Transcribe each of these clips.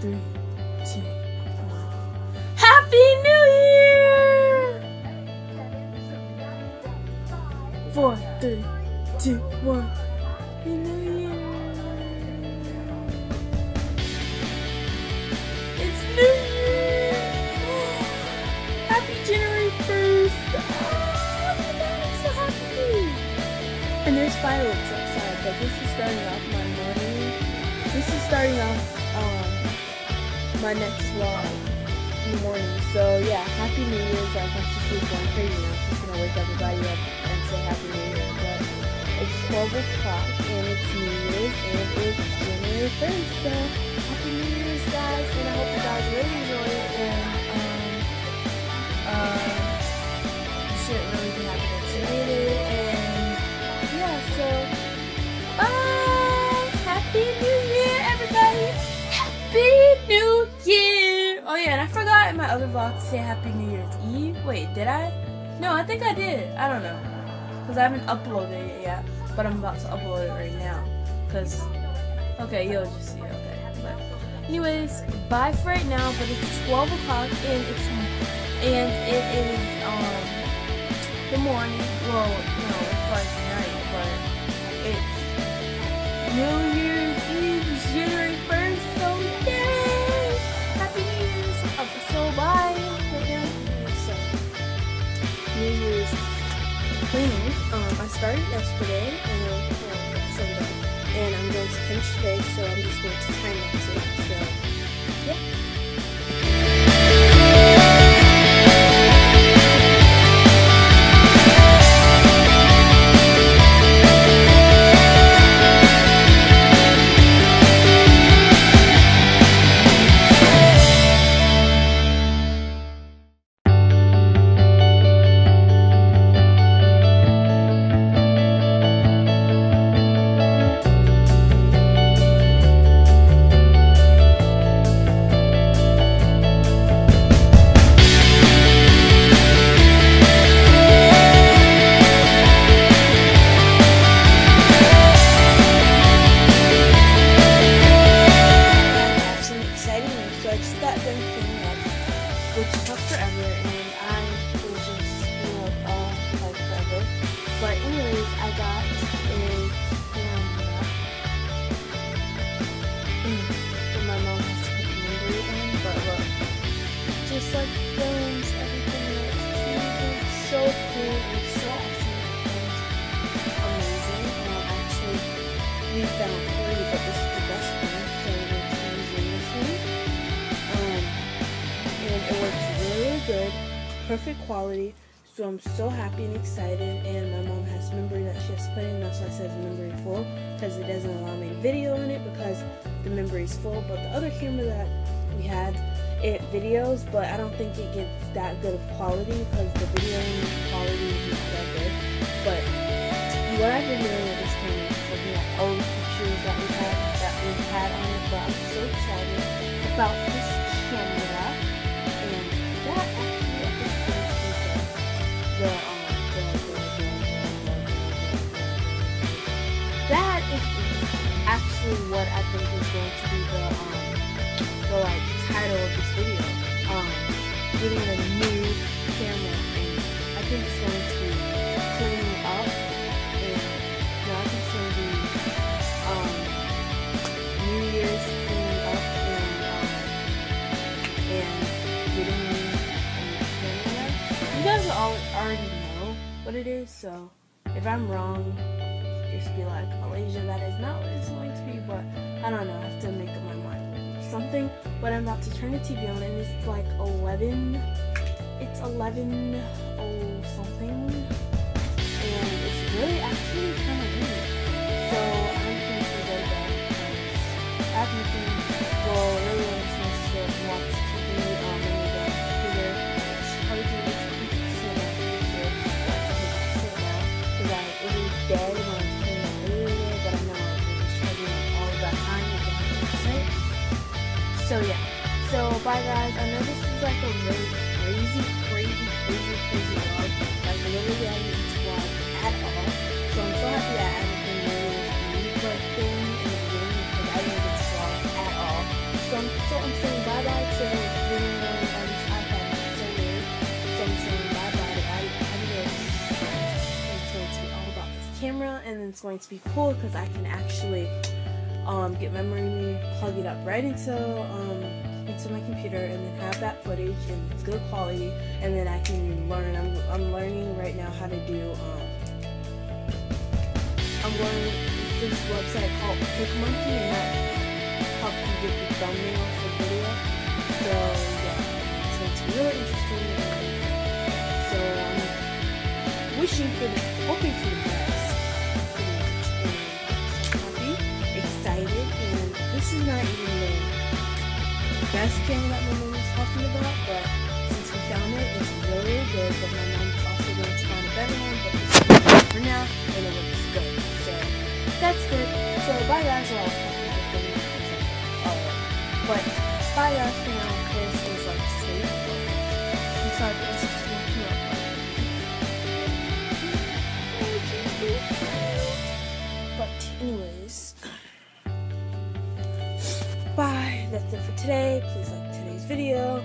three, two, one. Happy New Year! Four, three, two, one. Happy New Year! It's New Year! Happy January 1st! Oh god, I'm so happy! And there's fireworks outside, but this is starting off my morning. This is starting off um, my next vlog in the morning. So yeah, Happy New Year's. Like my sister's going crazy now. She's gonna wake everybody up and say Happy New Year. But it's 12 o'clock and it's New Year's and it's January 1st. So Happy New Year's, guys. And I hope you guys really enjoy it. And um, uh, you other vlog say Happy New Year's Eve. Wait, did I? No, I think I did. I don't know. Because I haven't uploaded it yet. But I'm about to upload it right now. Because, okay, you'll just see it. Okay. But anyways, bye for right now. But it's 12 o'clock and it's, and it is, um, the morning. Well, no, it's like night, but it's New Year's yesterday, and um, Sunday, and I'm going to finish today, so I'm just going to just like films everything that it seems so cool and so awesome and amazing. Um, actually, we found three, but this is the best one, so we're using this one. Um, and it works really good, perfect quality. So I'm so happy and excited. And my mom has memory that she has put in. That's why it says memory full because it doesn't allow me video in it because the memory is full. But the other camera that we had, it videos, but I don't think it gets that good of quality because the video quality is not that good. But what I've been doing with this camera is looking at old pictures that we had that we had on it. But I'm so excited about this camera, and that actually I think is the um the, the, the, that is actually what I think is going to be the um the like title of this video. Um, getting a new camera, I think it's going to be cleaning up, and no, I think it's going to be um New Year's cleaning up and um and getting a new camera. You guys all already know what it is, so if I'm wrong, just be like Alasiah. That is not what it's going to be, but I don't know. I have to make up my. Something, but I'm about to turn the TV on, and it's like 11. It's 11 oh something, and it's really actually kind of weird. So I'm thinking very bad because I've been well, really So yeah. So bye guys. I know this is like a really crazy, crazy, crazy, crazy vlog. Like literally I didn't vlog at all. So I'm so happy I added the New thing in the beginning because I didn't get vlog at all. So I'm, so I'm saying bye bye to doing on this iPad. So I'm saying bye bye to to be all about this camera, and it's going to be cool because I can actually um, get memory, plug it up right into um, into my computer, and then have that footage and good quality, and then I can learn. I'm, I'm learning right now how to do. Um, I'm learning this website called PicMonkey, and that helps you get the thumbnail for video. So yeah, so it's really interesting. So I'm wishing for the, hoping for the best camera that my mom was talking about, but since we found it, it's really good. But my mom is also going to find a better one, but this for now, and it looks good. So that's good. So bye guys. Well, but bye guys for now. This is like sleep. I'm sorry, but is just waking up. But anyways, That's it for today. Please like today's video.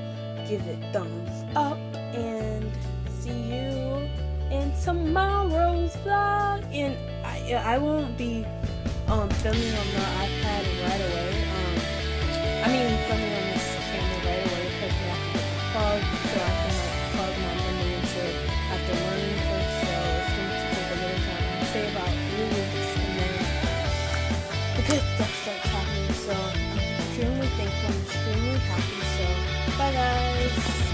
Give it thumbs up and see you in tomorrow's vlog. And I, I won't be um, filming on the iPad right away. Um, I mean, filming on this camera right away because we have to plug so I can like plug my memory into it. I I'm extremely happy. So bye guys.